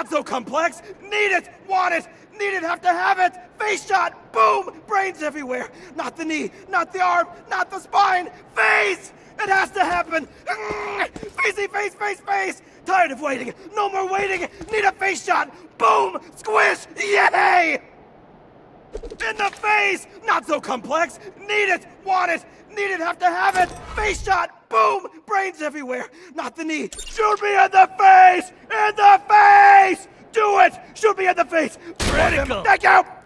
Not so complex. Need it. Want it. Need it. Have to have it. Face shot. Boom. Brains everywhere. Not the knee. Not the arm. Not the spine. Face. It has to happen. Mm. Facey, face, face, face. Tired of waiting. No more waiting. Need a face shot. Boom. Squish. Yay. In the face! Not so complex! Need it! Want it! Need it! Have to have it! Face shot! Boom! Brains everywhere! Not the knee! Shoot me in the face! In the! Shoot me in the face! Critical. Thank you!